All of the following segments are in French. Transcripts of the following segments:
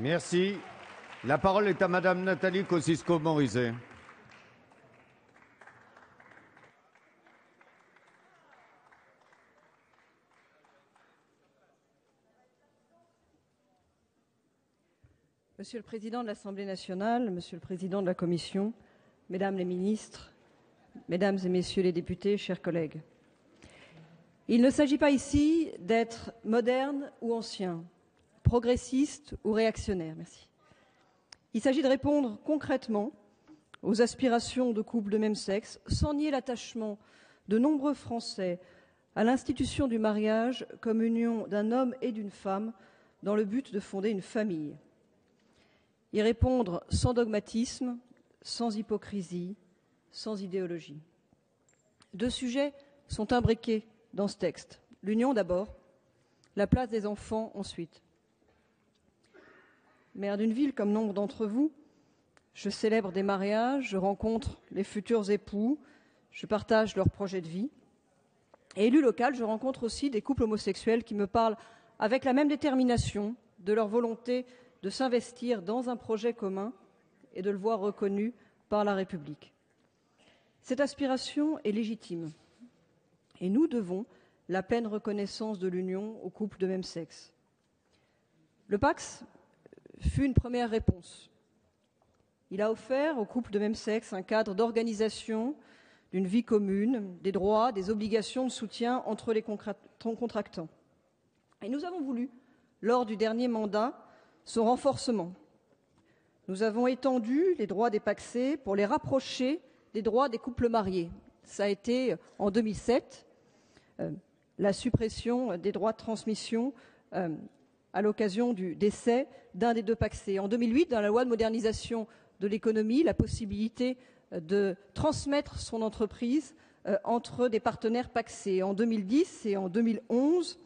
Merci. La parole est à Madame Nathalie Kosciusko-Morizet. Monsieur le Président de l'Assemblée nationale, Monsieur le Président de la Commission, Mesdames les ministres, Mesdames et Messieurs les députés, chers collègues. Il ne s'agit pas ici d'être moderne ou ancien, progressiste ou réactionnaire. Merci. Il s'agit de répondre concrètement aux aspirations de couples de même sexe sans nier l'attachement de nombreux Français à l'institution du mariage comme union d'un homme et d'une femme dans le but de fonder une famille. Y répondre sans dogmatisme, sans hypocrisie, sans idéologie. Deux sujets sont imbriqués dans ce texte. L'union d'abord, la place des enfants ensuite. Maire d'une ville comme nombre d'entre vous, je célèbre des mariages, je rencontre les futurs époux, je partage leurs projets de vie. Et élu local, je rencontre aussi des couples homosexuels qui me parlent avec la même détermination de leur volonté de s'investir dans un projet commun et de le voir reconnu par la République. Cette aspiration est légitime et nous devons la pleine reconnaissance de l'union aux couples de même sexe. Le Pax fut une première réponse. Il a offert aux couples de même sexe un cadre d'organisation d'une vie commune, des droits, des obligations de soutien entre les contractants. Et nous avons voulu, lors du dernier mandat, son renforcement. Nous avons étendu les droits des paxés pour les rapprocher des droits des couples mariés. Ça a été en 2007 euh, la suppression des droits de transmission euh, à l'occasion du décès d'un des deux paxés. En 2008, dans la loi de modernisation de l'économie, la possibilité euh, de transmettre son entreprise entre des partenaires paxés. En 2010 et en 2011,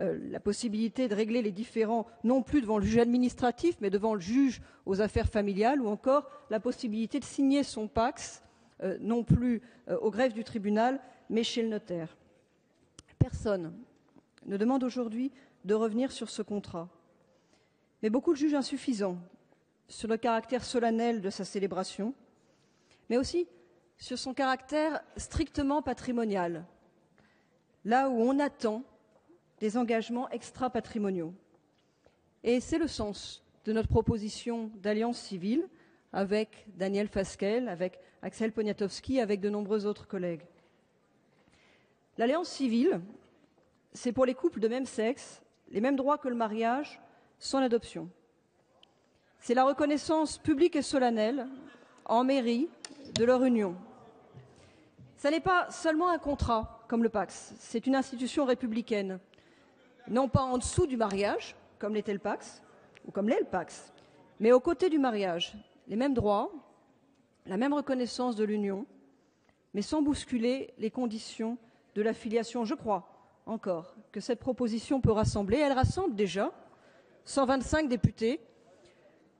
euh, la possibilité de régler les différends non plus devant le juge administratif, mais devant le juge aux affaires familiales, ou encore la possibilité de signer son Pax, euh, non plus euh, au greffe du tribunal, mais chez le notaire. Personne ne demande aujourd'hui de revenir sur ce contrat. Mais beaucoup le jugent insuffisant sur le caractère solennel de sa célébration, mais aussi sur son caractère strictement patrimonial, là où on attend des engagements extra-patrimoniaux. Et c'est le sens de notre proposition d'alliance civile avec Daniel Fasquelle, avec Axel Poniatowski, avec de nombreux autres collègues. L'alliance civile, c'est pour les couples de même sexe les mêmes droits que le mariage sans l'adoption. C'est la reconnaissance publique et solennelle en mairie de leur union. Ce n'est pas seulement un contrat comme le Pax, c'est une institution républicaine non pas en dessous du mariage, comme l'était le Pax, ou comme l'est le mais aux côtés du mariage, les mêmes droits, la même reconnaissance de l'union, mais sans bousculer les conditions de la filiation. Je crois encore que cette proposition peut rassembler. Elle rassemble déjà 125 députés.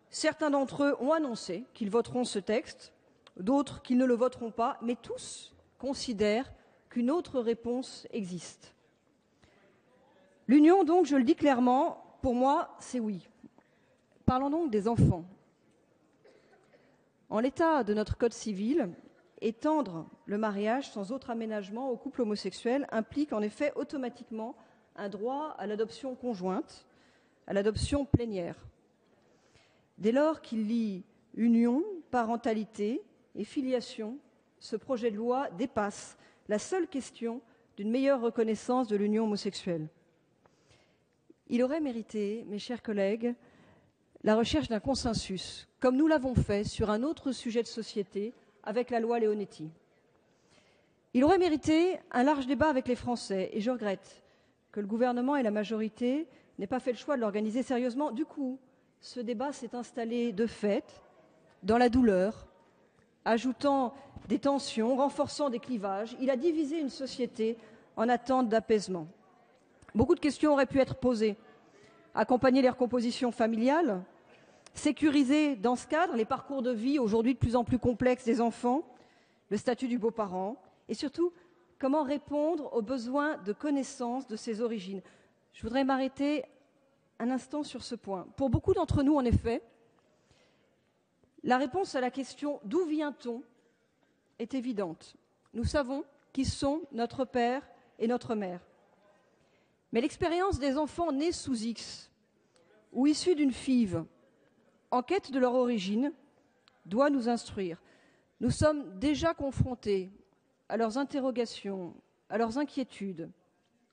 Certains d'entre eux ont annoncé qu'ils voteront ce texte, d'autres qu'ils ne le voteront pas, mais tous considèrent qu'une autre réponse existe. L'union, donc, je le dis clairement, pour moi, c'est oui. Parlons donc des enfants. En l'état de notre Code civil, étendre le mariage sans autre aménagement aux couples homosexuels implique en effet automatiquement un droit à l'adoption conjointe, à l'adoption plénière. Dès lors qu'il lie union, parentalité et filiation, ce projet de loi dépasse la seule question d'une meilleure reconnaissance de l'union homosexuelle. Il aurait mérité, mes chers collègues, la recherche d'un consensus, comme nous l'avons fait sur un autre sujet de société avec la loi Leonetti. Il aurait mérité un large débat avec les Français, et je regrette que le gouvernement et la majorité n'aient pas fait le choix de l'organiser sérieusement. Du coup, ce débat s'est installé de fait dans la douleur, ajoutant des tensions, renforçant des clivages. Il a divisé une société en attente d'apaisement. Beaucoup de questions auraient pu être posées. Accompagner les recompositions familiales, sécuriser dans ce cadre les parcours de vie aujourd'hui de plus en plus complexes des enfants, le statut du beau-parent, et surtout comment répondre aux besoins de connaissance de ses origines. Je voudrais m'arrêter un instant sur ce point. Pour beaucoup d'entre nous, en effet, la réponse à la question d'où vient-on? est évidente. Nous savons qui sont notre père et notre mère. Mais l'expérience des enfants nés sous X ou issus d'une FIV, en quête de leur origine, doit nous instruire. Nous sommes déjà confrontés à leurs interrogations, à leurs inquiétudes,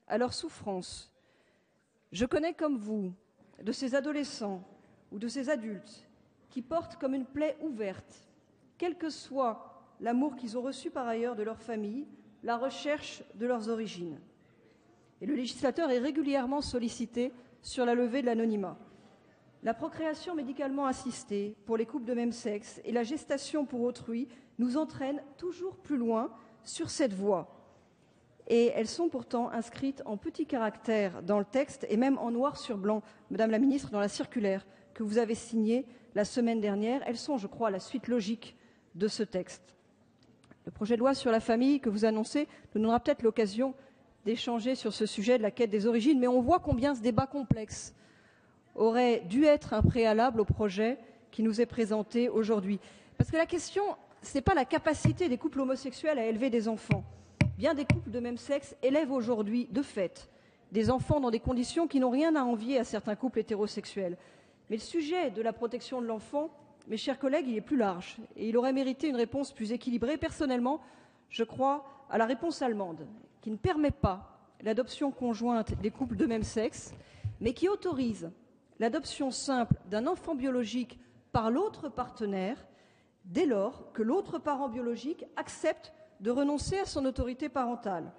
à leurs souffrances. Je connais comme vous de ces adolescents ou de ces adultes qui portent comme une plaie ouverte, quel que soit l'amour qu'ils ont reçu par ailleurs de leur famille, la recherche de leurs origines. Et le législateur est régulièrement sollicité sur la levée de l'anonymat. La procréation médicalement assistée pour les couples de même sexe et la gestation pour autrui nous entraînent toujours plus loin sur cette voie. Et elles sont pourtant inscrites en petits caractères dans le texte et même en noir sur blanc, Madame la Ministre, dans la circulaire que vous avez signée la semaine dernière. Elles sont, je crois, la suite logique de ce texte. Le projet de loi sur la famille que vous annoncez nous donnera peut-être l'occasion d'échanger sur ce sujet de la quête des origines, mais on voit combien ce débat complexe aurait dû être un préalable au projet qui nous est présenté aujourd'hui. Parce que la question, ce n'est pas la capacité des couples homosexuels à élever des enfants. Bien des couples de même sexe élèvent aujourd'hui, de fait, des enfants dans des conditions qui n'ont rien à envier à certains couples hétérosexuels. Mais le sujet de la protection de l'enfant, mes chers collègues, il est plus large et il aurait mérité une réponse plus équilibrée. Personnellement, je crois à la réponse allemande, qui ne permet pas l'adoption conjointe des couples de même sexe, mais qui autorise l'adoption simple d'un enfant biologique par l'autre partenaire dès lors que l'autre parent biologique accepte de renoncer à son autorité parentale.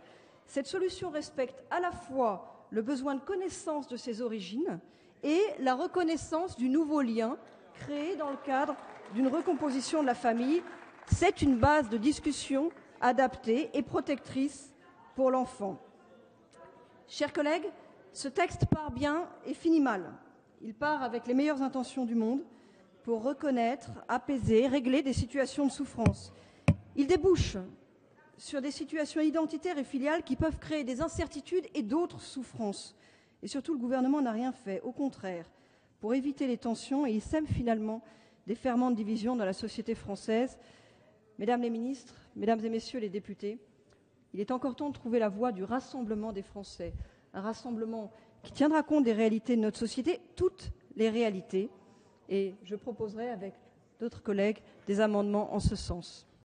Cette solution respecte à la fois le besoin de connaissance de ses origines et la reconnaissance du nouveau lien créé dans le cadre d'une recomposition de la famille. C'est une base de discussion adaptée et protectrice pour l'enfant. Chers collègues, ce texte part bien et finit mal. Il part avec les meilleures intentions du monde pour reconnaître, apaiser, régler des situations de souffrance. Il débouche sur des situations identitaires et filiales qui peuvent créer des incertitudes et d'autres souffrances. Et surtout, le gouvernement n'a rien fait, au contraire, pour éviter les tensions et il sème finalement des ferments de division dans la société française. Mesdames les ministres, mesdames et messieurs les députés, il est encore temps de trouver la voie du rassemblement des Français, un rassemblement qui tiendra compte des réalités de notre société, toutes les réalités, et je proposerai avec d'autres collègues des amendements en ce sens.